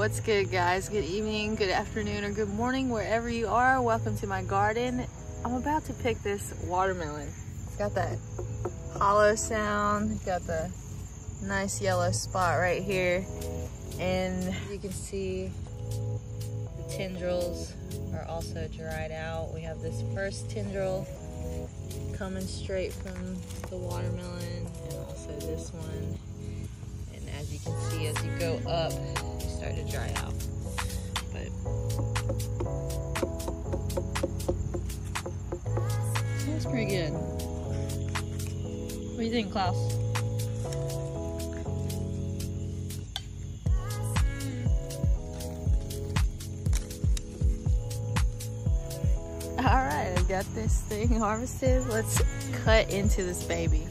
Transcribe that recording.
What's good guys? Good evening, good afternoon, or good morning, wherever you are. Welcome to my garden. I'm about to pick this watermelon. It's got that hollow sound, got the nice yellow spot right here. And you can see the tendrils are also dried out. We have this first tendril coming straight from the watermelon and also this one. And as you can see, as you go up, start to dry out. But that's pretty good. What do you think, Klaus? All right, I got this thing harvested. Let's cut into this baby.